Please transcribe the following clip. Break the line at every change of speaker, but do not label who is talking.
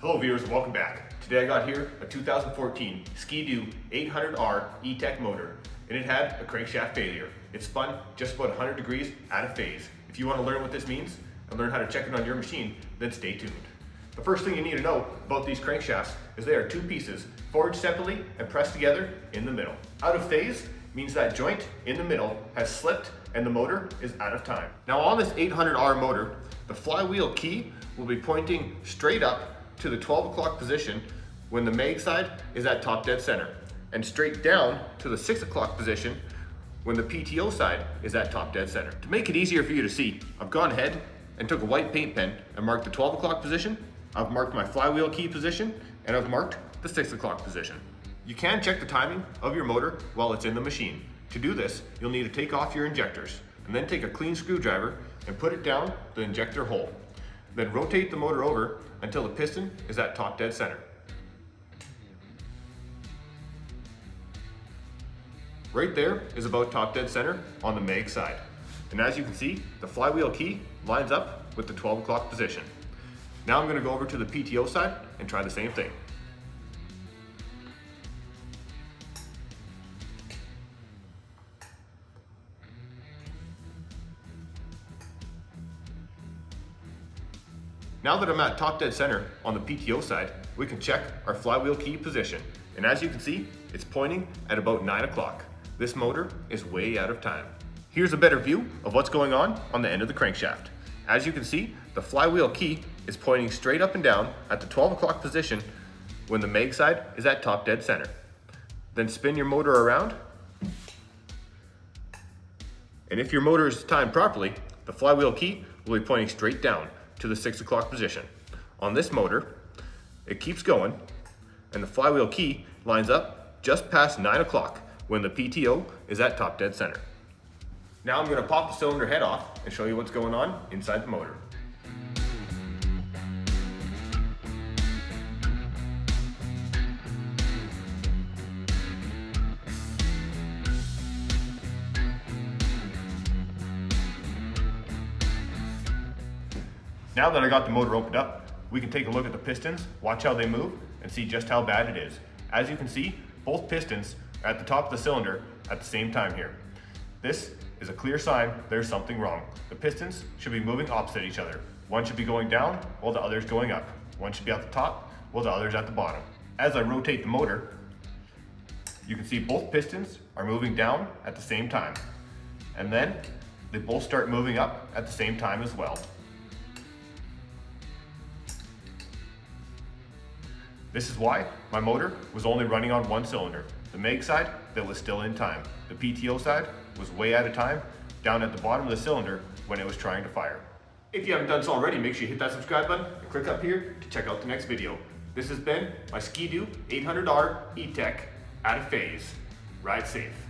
Hello viewers, welcome back. Today I got here a 2014 Ski-Doo 800R E-Tech motor and it had a crankshaft failure. It spun just about 100 degrees out of phase. If you want to learn what this means and learn how to check it on your machine, then stay tuned. The first thing you need to know about these crankshafts is they are two pieces, forged separately and pressed together in the middle. Out of phase means that joint in the middle has slipped and the motor is out of time. Now on this 800R motor, the flywheel key will be pointing straight up to the 12 o'clock position when the mag side is at top dead center and straight down to the 6 o'clock position when the PTO side is at top dead center. To make it easier for you to see, I've gone ahead and took a white paint pen and marked the 12 o'clock position, I've marked my flywheel key position, and I've marked the 6 o'clock position. You can check the timing of your motor while it's in the machine. To do this, you'll need to take off your injectors and then take a clean screwdriver and put it down the injector hole. Then rotate the motor over until the piston is at top dead center. Right there is about top dead center on the mag side. And as you can see, the flywheel key lines up with the 12 o'clock position. Now I'm gonna go over to the PTO side and try the same thing. Now that I'm at top dead center on the PTO side, we can check our flywheel key position. And as you can see, it's pointing at about nine o'clock. This motor is way out of time. Here's a better view of what's going on on the end of the crankshaft. As you can see, the flywheel key is pointing straight up and down at the 12 o'clock position when the mag side is at top dead center. Then spin your motor around. And if your motor is timed properly, the flywheel key will be pointing straight down to the six o'clock position. On this motor, it keeps going and the flywheel key lines up just past nine o'clock when the PTO is at top dead center. Now I'm gonna pop the cylinder head off and show you what's going on inside the motor. Now that I got the motor opened up, we can take a look at the pistons, watch how they move, and see just how bad it is. As you can see, both pistons are at the top of the cylinder at the same time here. This is a clear sign there's something wrong. The pistons should be moving opposite each other. One should be going down while the other is going up. One should be at the top while the other is at the bottom. As I rotate the motor, you can see both pistons are moving down at the same time. And then they both start moving up at the same time as well. This is why my motor was only running on one cylinder. The mag side, that was still in time. The PTO side was way out of time, down at the bottom of the cylinder when it was trying to fire. If you haven't done so already, make sure you hit that subscribe button and click up here to check out the next video. This has been my Ski-Doo 800R E-Tech out of phase. Ride safe.